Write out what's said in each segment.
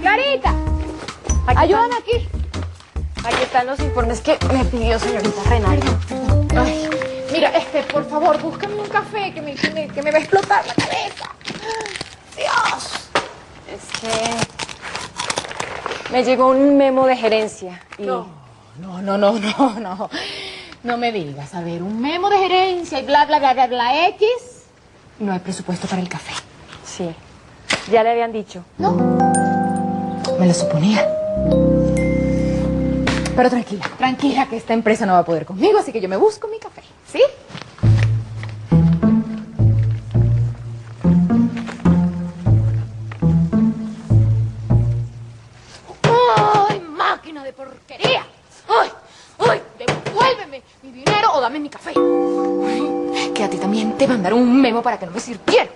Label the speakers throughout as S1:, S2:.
S1: ¡Clarita! Ayúdame aquí.
S2: Aquí están los informes que me pidió señorita Renal.
S1: Ay, mira, este, por favor, búscame un café que me, que me, que me va a explotar la cabeza. Dios.
S2: Es que me llegó un memo de gerencia y
S1: No, no, no, no, no, no. No me digas, a ver, un memo de gerencia y bla, bla, bla, bla, bla, X. No hay presupuesto para el café.
S2: sí, ya le habían dicho.
S1: No. Me lo suponía. Pero tranquila, tranquila que esta empresa no va a poder conmigo, así que yo me busco mi café, ¿sí? ¡Ay, máquina de porquería! ¡Ay, ay! Devuélveme mi dinero o dame mi café. Ay, que a ti también te mandaron un memo para que no me sirviera.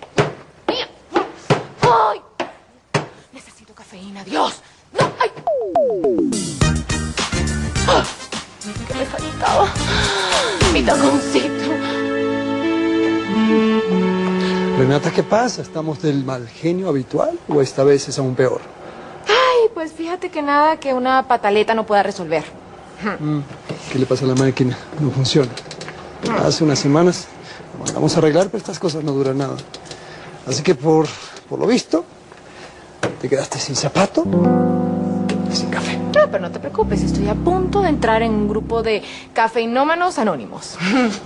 S1: ¿Qué me faltaba? Mi taconcito.
S3: Renata, ¿qué pasa? ¿Estamos del mal genio habitual o esta vez es aún peor?
S1: Ay, pues fíjate que nada que una pataleta no pueda resolver.
S3: Mm, ¿Qué le pasa a la máquina? No funciona. Hace unas semanas lo mandamos a arreglar, pero estas cosas no duran nada. Así que por, por lo visto, te quedaste sin zapato sin café.
S1: No, pero no te preocupes, estoy a punto de entrar en un grupo de cafeinómanos anónimos.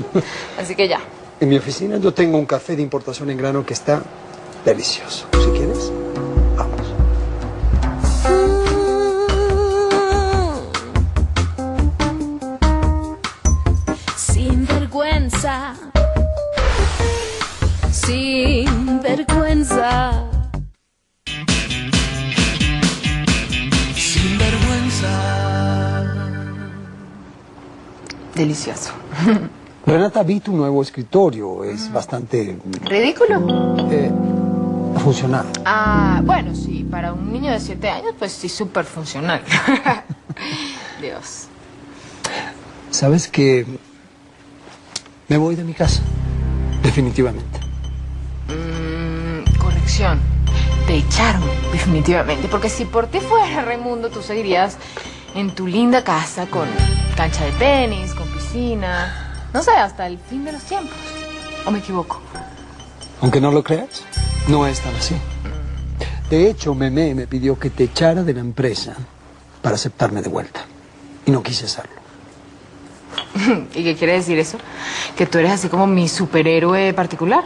S1: Así que ya.
S3: En mi oficina yo tengo un café de importación en grano que está delicioso. Si quieres, vamos.
S4: Sin vergüenza. Sin vergüenza.
S1: Delicioso.
S3: Renata, vi tu nuevo escritorio. Es bastante
S1: ¿Ridículo?
S3: eh, funcional.
S1: Ah, bueno, sí, para un niño de siete años, pues sí, súper funcional. Dios.
S3: ¿Sabes que me voy de mi casa? Definitivamente.
S1: Mm, corrección. Te echaron, definitivamente. Porque si por ti fuera, Raimundo, tú seguirías en tu linda casa con cancha de tenis, con piscina. No sé, hasta el fin de los tiempos. ¿O me equivoco?
S3: Aunque no lo creas, no es tan así. De hecho, Meme me pidió que te echara de la empresa para aceptarme de vuelta. Y no quise hacerlo.
S1: ¿Y qué quiere decir eso? ¿Que tú eres así como mi superhéroe particular?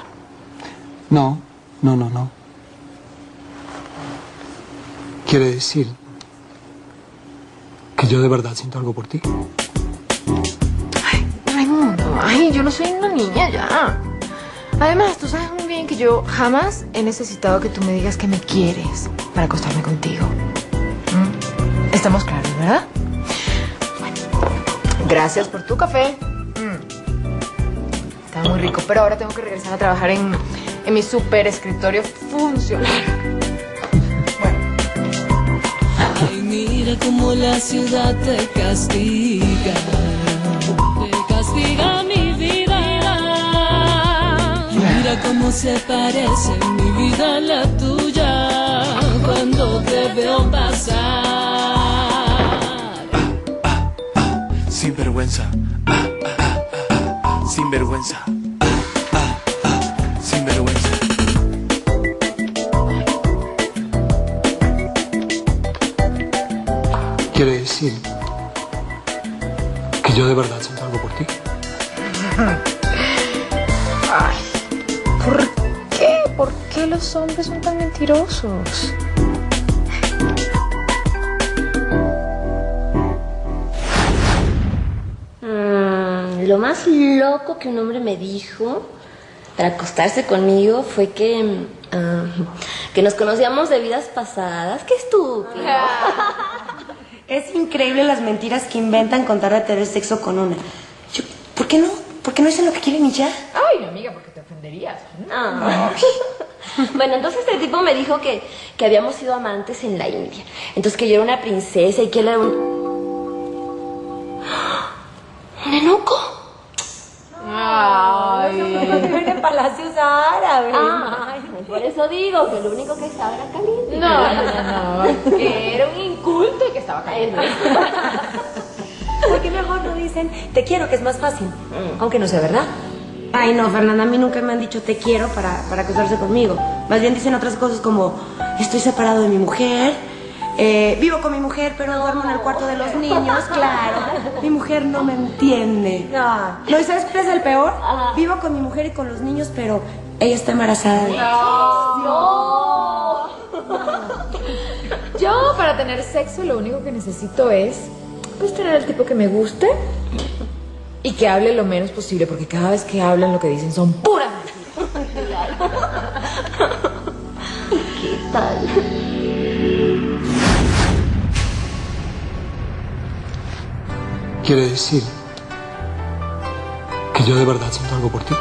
S3: No, no, no, no. Quiere decir que yo de verdad siento algo por ti.
S1: Raimundo, ay, yo no soy una niña ya. Además, tú sabes muy bien que yo jamás he necesitado que tú me digas que me quieres para acostarme contigo. ¿Mm? Estamos claros, ¿verdad? Bueno, gracias por tu café. Mm. Está muy rico, pero ahora tengo que regresar a trabajar en, en mi super escritorio funcional.
S4: Mira cómo la ciudad te castiga. Te castiga mi vida. Mira cómo se parece mi vida a la tuya cuando te veo pasar.
S5: Sin vergüenza. Ah, ah, ah, ah. Sin vergüenza. Ah, ah, ah. Sin vergüenza.
S3: Quiere decir que yo de verdad siento algo por ti.
S1: Ay, ¿por qué? ¿Por qué los hombres son tan mentirosos?
S6: Mm, lo más loco que un hombre me dijo para acostarse conmigo fue que, mm, ah, que nos conocíamos de vidas pasadas. ¡Qué estúpido!
S7: Es increíble las mentiras que inventan con tal de tener sexo con una. Yo, ¿Por qué no? ¿Por qué no dicen lo que quieren y ya?
S1: Ay, amiga, porque te ofenderías.
S6: Ah. bueno, entonces este tipo me dijo que, que habíamos sido amantes en la India. Entonces que yo era una princesa y que él era un... ¿Un eunuco?
S1: Ay.
S7: En palacios árabes.
S6: Ay, Por eso digo que lo único que estaba era caliente.
S1: No, no, no. Que era un inculto y que estaba cayendo.
S7: ¿Por qué mejor no dicen te quiero, que es más fácil? Aunque no sea verdad. Ay, no, Fernanda, a mí nunca me han dicho te quiero para, para casarse conmigo. Más bien dicen otras cosas como estoy separado de mi mujer, eh, vivo con mi mujer, pero duermo en el cuarto de los niños, claro. Mi mujer no me entiende. No, ¿y sabes cuál es el peor? Vivo con mi mujer y con los niños, pero ella está embarazada. de-
S1: Yo, para tener sexo, lo único que necesito es pues tener el tipo que me guste y que hable lo menos posible, porque cada vez que hablan lo que dicen son puras mentiras.
S3: Quiere decir que yo de verdad siento algo por ti.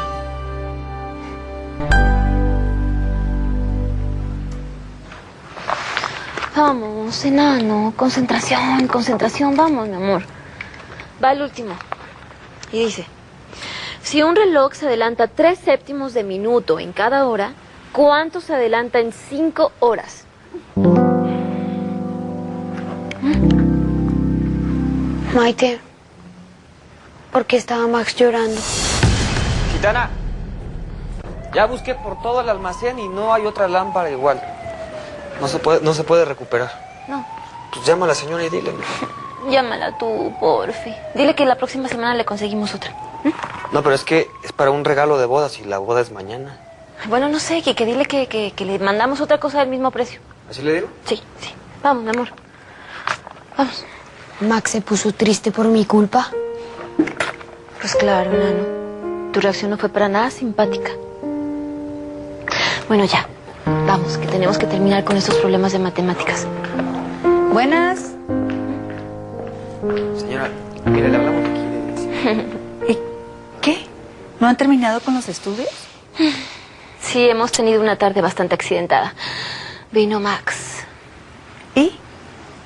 S6: Vamos, enano, concentración, concentración, vamos, mi amor. Va el último. Y dice, si un reloj se adelanta tres séptimos de minuto en cada hora, ¿cuánto se adelanta en cinco horas?
S8: Maite, ¿por qué estaba Max llorando?
S9: Gitana, ya busqué por todo el almacén y no hay otra lámpara igual. No se puede, no se puede recuperar.
S6: No.
S9: Pues llama a la señora y dile.
S6: Llámala tú, porfi. Dile que la próxima semana le conseguimos otra.
S9: No, pero es que es para un regalo de bodas y la boda es mañana.
S6: Bueno, no sé, que, que dile que, que, que le mandamos otra cosa del mismo precio.
S9: ¿Así le digo?
S6: Sí, sí. Vamos, mi amor. Vamos.
S8: Max se puso triste por mi culpa.
S6: Pues claro, nano. Tu reacción no fue para nada simpática. Bueno, ya. Vamos, que tenemos que terminar con estos problemas de matemáticas.
S10: Buenas.
S9: Señora, mire, le hablamos aquí de...
S10: ¿Qué? ¿No han terminado con los estudios?
S6: Sí, hemos tenido una tarde bastante accidentada. Vino Max.
S10: ¿Y?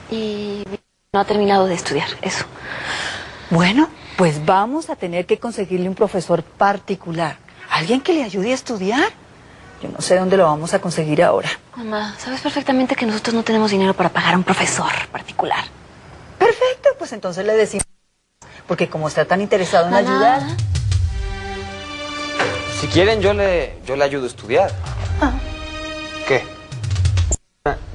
S6: Y no ha terminado de estudiar, eso.
S10: Bueno, pues vamos a tener que conseguirle un profesor particular. Alguien que le ayude a estudiar. Yo no sé dónde lo vamos a conseguir ahora.
S6: Mamá, sabes perfectamente que nosotros no tenemos dinero para pagar a un profesor particular.
S10: Perfecto, pues entonces le decimos. Porque como está tan interesado en
S6: Mamá.
S10: ayudar.
S9: Si quieren, yo le, yo le ayudo a estudiar. ¿Qué?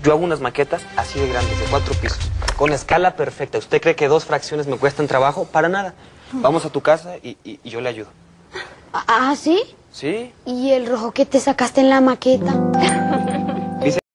S9: Yo hago unas maquetas así de grandes, de cuatro pisos, con escala perfecta. ¿Usted cree que dos fracciones me cuestan trabajo? Para nada. Vamos a tu casa y, y- y yo le ayudo.
S8: ¿Ah, sí?
S9: ¿Sí?
S8: ¿Y el rojo que te sacaste en la maqueta?